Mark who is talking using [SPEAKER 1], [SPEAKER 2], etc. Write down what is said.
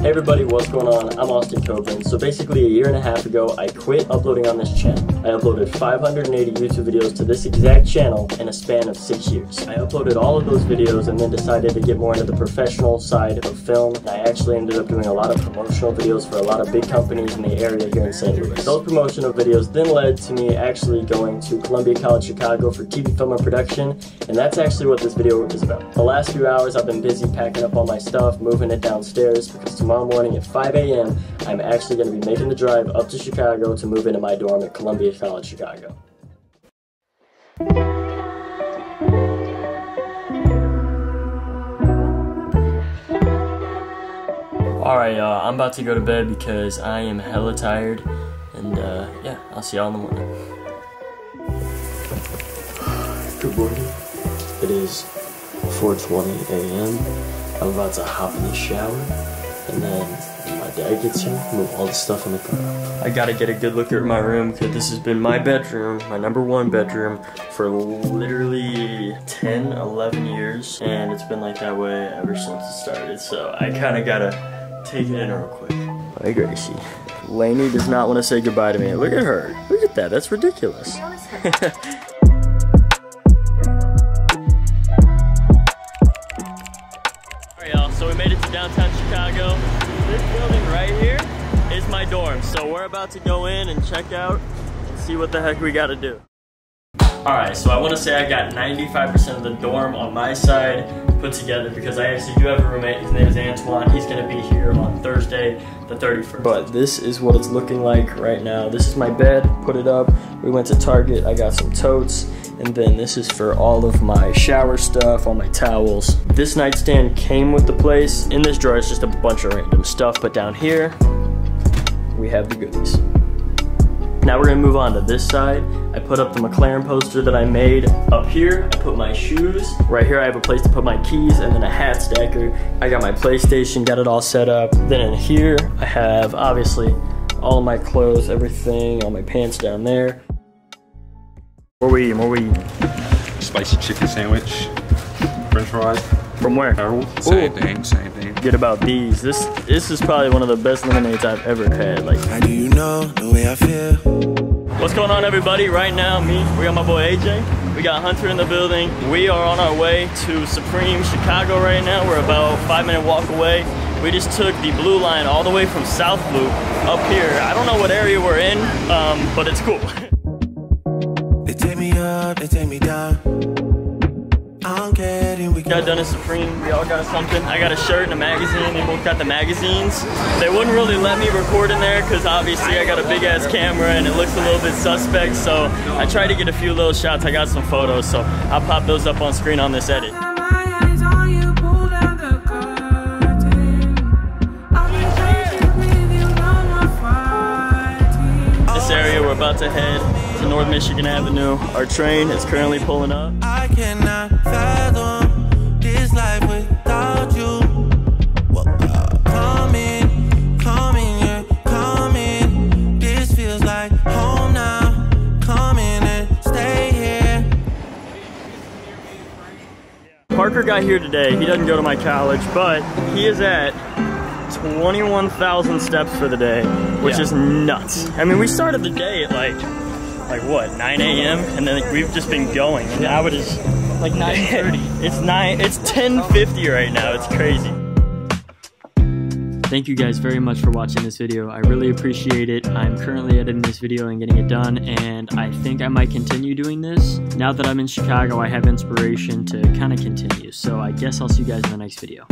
[SPEAKER 1] Hey everybody, what's going on? I'm Austin Coburn. So basically a year and a half ago, I quit uploading on this channel. I uploaded 580 YouTube videos to this exact channel in a span of six years. I uploaded all of those videos and then decided to get more into the professional side of film. And I actually ended up doing a lot of promotional videos for a lot of big companies in the area here in St. Louis. Those promotional videos then led to me actually going to Columbia College Chicago for TV film and production, and that's actually what this video is about. The last few hours I've been busy packing up all my stuff, moving it downstairs because tomorrow morning at 5 a.m. I'm actually going to be making the drive up to Chicago to move into my dorm at Columbia College Chicago. Alright, y'all, I'm about to go to bed because I am hella tired. And, uh, yeah, I'll see y'all in the morning. Good morning. It is 4.20 a.m. I'm about to hop in the shower. And then when my dad gets here, move all the stuff in the car. I gotta get a good look at my room because this has been my bedroom, my number one bedroom, for literally 10, 11 years. And it's been like that way ever since it started. So I kinda gotta take it in real quick. Hi, Gracie. Lainey does not want to say goodbye to me. Look at her. Look at that. That's ridiculous. So we made it to downtown Chicago. This building right here is my dorm. So we're about to go in and check out and see what the heck we got to do. Alright, so I want to say I got 95% of the dorm on my side put together because I actually do have a roommate. His name is Antoine. He's going to be here on Thursday, the 31st. But this is what it's looking like right now. This is my bed. Put it up. We went to Target. I got some totes. And then this is for all of my shower stuff, all my towels. This nightstand came with the place. In this drawer is just a bunch of random stuff. But down here, we have the goodies. Now we're gonna move on to this side. I put up the McLaren poster that I made. Up here, I put my shoes. Right here, I have a place to put my keys and then a hat stacker. I got my PlayStation, got it all set up. Then in here, I have, obviously, all my clothes, everything, all my pants down there. What we eating, what we eating?
[SPEAKER 2] Spicy chicken sandwich, french fries.
[SPEAKER 1] From where?
[SPEAKER 2] Same Ooh. thing, same thing.
[SPEAKER 1] Get about these. This this is probably one of the best lemonades I've ever had. Like, how do you know the way I feel? What's going on, everybody? Right now, me, we got my boy AJ. We got Hunter in the building. We are on our way to Supreme Chicago right now. We're about five minute walk away. We just took the blue line all the way from South Loop up here. I don't know what area we're in, um, but it's cool. they take me up, they take me down. I'm getting we got done at Supreme. We all got something. I got a shirt and a magazine. They both got the magazines. They wouldn't really let me record in there because obviously I got a big ass camera and it looks a little bit suspect. So I tried to get a few little shots. I got some photos. So I'll pop those up on screen on this edit. This area we're about to head to North Michigan Avenue. Our train is currently pulling up. I cannot fathom this life without you. Parker got here today. He doesn't go to my college, but he is at 21,000 steps for the day, which yeah. is nuts. I mean, we started the day at like like what 9 a.m. and then like, we've just been going and now it is
[SPEAKER 3] like 9:30.
[SPEAKER 1] it's nine. It's 10:50 right now. It's crazy. Thank you guys very much for watching this video. I really appreciate it. I'm currently editing this video and getting it done, and I think I might continue doing this. Now that I'm in Chicago, I have inspiration to kind of continue. So I guess I'll see you guys in the next video.